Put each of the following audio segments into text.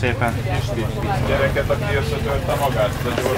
szépen. Gyereket, aki összetörte magát, de jól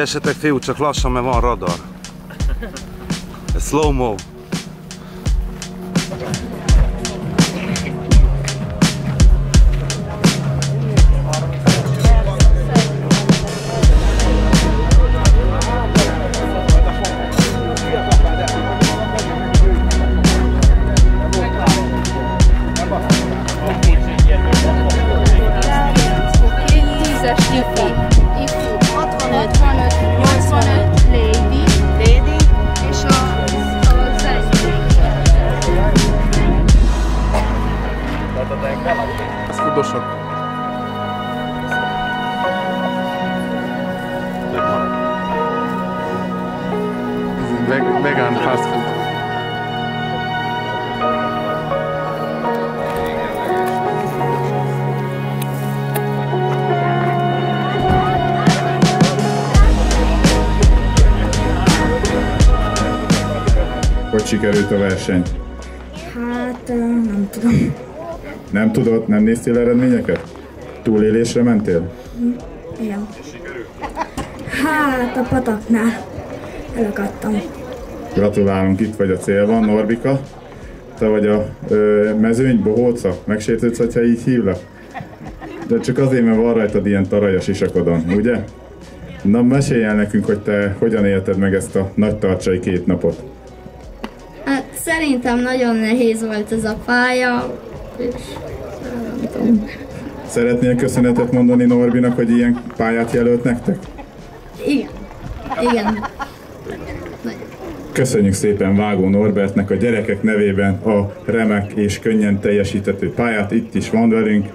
Esetek fiú, csak lassan, mert van radar. Ez slow-mo. Sikerült a verseny? Hát, nem tudom. Nem tudod, nem néztél eredményeket? Túlélésre mentél? Igen. Hát, a pataknál elakadtam. Gratulálunk, itt vagy a célban, Norbika. Te vagy a ö, mezőny, bohóca? Megsértődsz, hogyha így hívlak? De csak azért, mert van rajtad ilyen taraj a sisakodon, ugye? Na, mesélj el nekünk, hogy te hogyan élted meg ezt a nagy tartsai két napot. Szerintem nagyon nehéz volt ez a pálya, és nem tudom. Szeretnél köszönetet mondani Norbinak, hogy ilyen pályát jelölt nektek? Igen. Igen. Köszönjük szépen Vágó Norbertnek a gyerekek nevében a remek és könnyen teljesítető pályát. Itt is van velünk.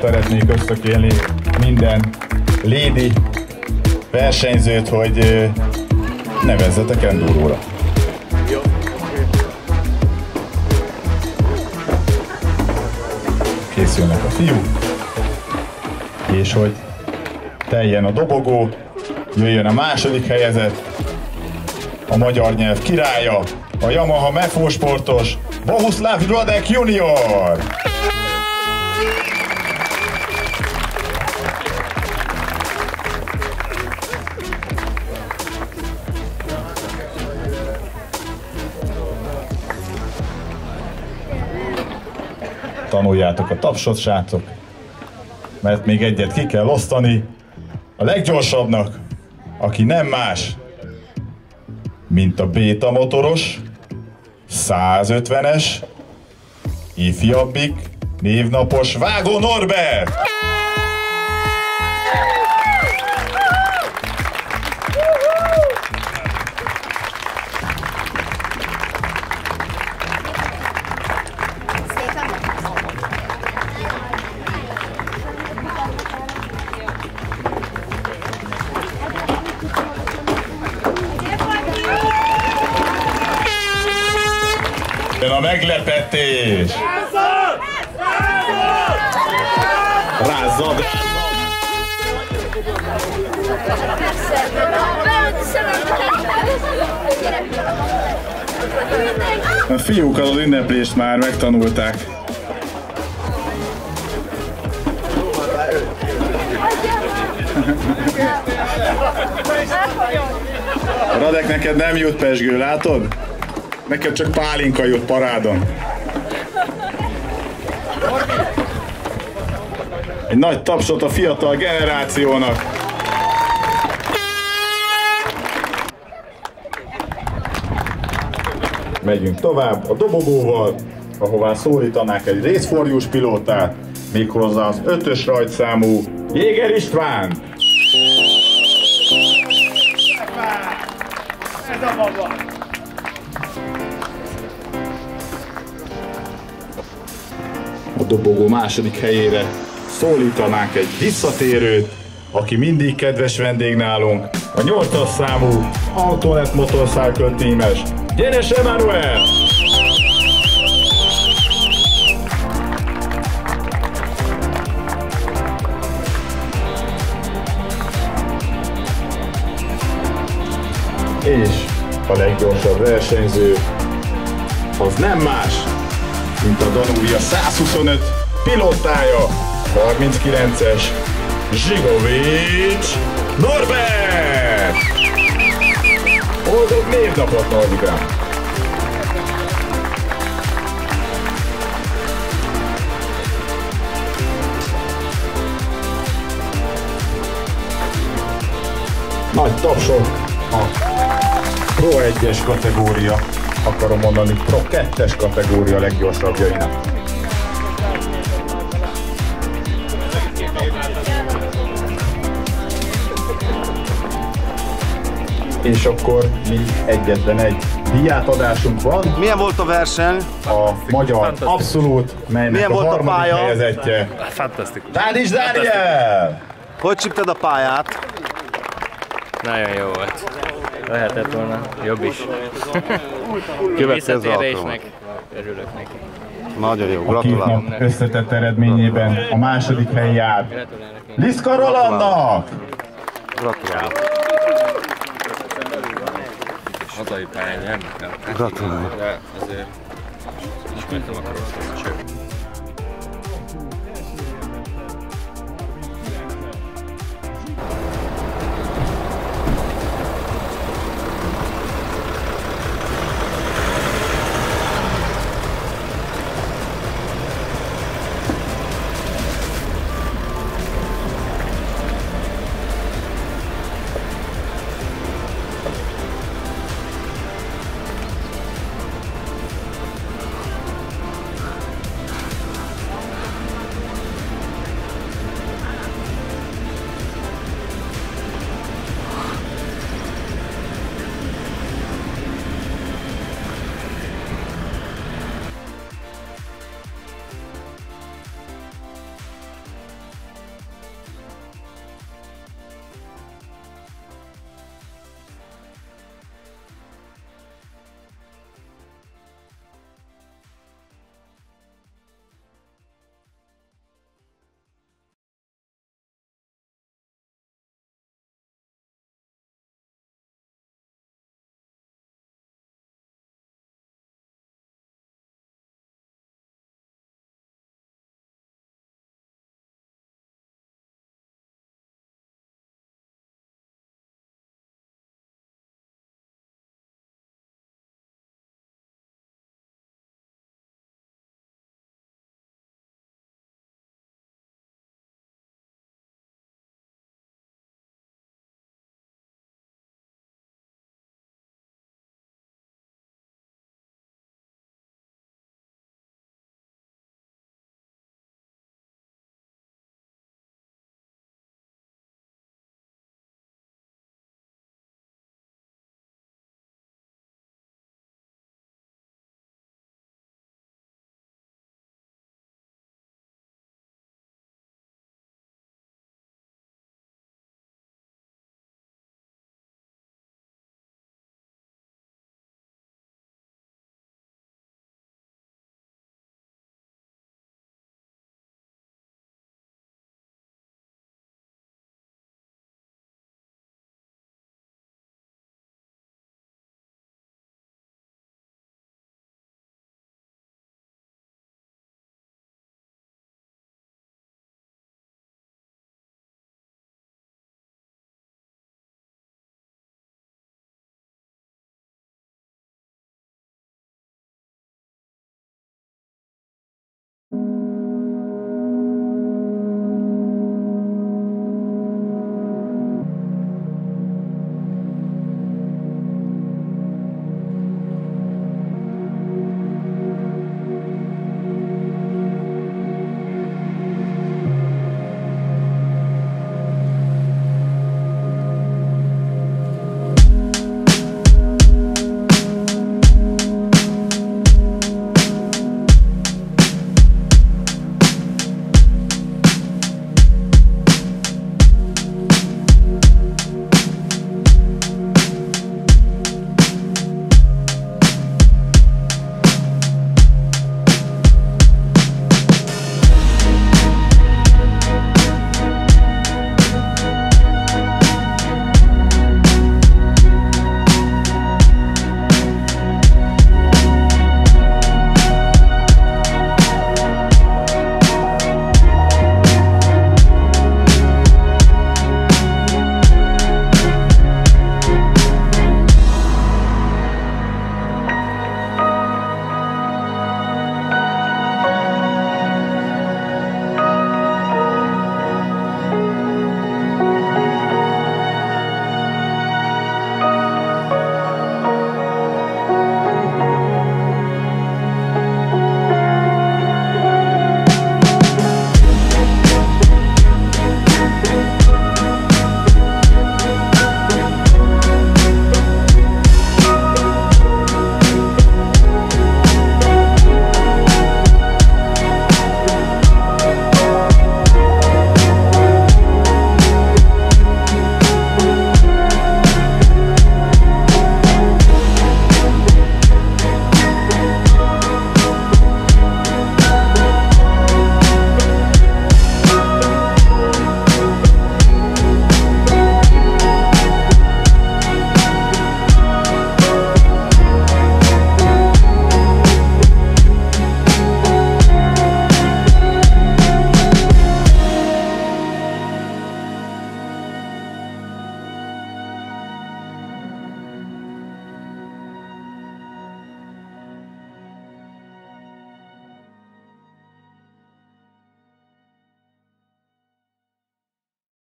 Szeretnék ösztökélni minden lady versenyzőt, hogy nevezzetek endúróra. Készülnek a fiúk, és hogy teljen a dobogó, jöjjön a második helyezett, a magyar nyelv királya, a Yamaha Mefo sportos, Bohuslav Radek Junior! Tanuljátok a tapsot, srácok, mert még egyet ki kell osztani a leggyorsabbnak, aki nem más, mint a béta motoros, 150-es, ifjabbik, névnapos Vágó Norbert! A meglepetés! Rázzad! A fiúk az ünneplést már megtanulták. Radek, neked nem jut pesgő, látod? Neked csak pálinka jut parádon. Egy nagy tapsot a fiatal generációnak. Megyünk tovább a dobogóval, ahová szólítanák egy részforjús pilótát, méghozzá az ötös rajtszámú Jéger István. a dobogó második helyére szólítanánk egy visszatérőt, aki mindig kedves vendég nálunk, a 8-as számú Antonet Motorcycle tímes Gyenes Emanuel! És a leggyorsabb versenyző az nem más, mint a Danúria 125 pilótája, 39-es Zsigovics Norbert! Boldog névnapot, Norbikám! Nagy tapsok a Pro 1-es kategória, akarom mondani, Pro 2-es kategória leggyorsabbjainak. És akkor még egyetlen egy diátadásunk van, Milyen volt a verseny? a magyar abszolút, melynek Milyen a volt a pálya? helyezettje. Fantasztikus. Dánis Dániel! Hogy csipted a pályát? Nagyon jó volt. Lehetett volna jobb is. Következő alkalommal. örülök neki. Nagyon jó, A gratulálok. nap összetett eredményében a második helyen jár. Liszka Rolandnak! Gratulálok. Hazai pályán nem? Gratulálok. De azért ismertem a karosszat, sőt.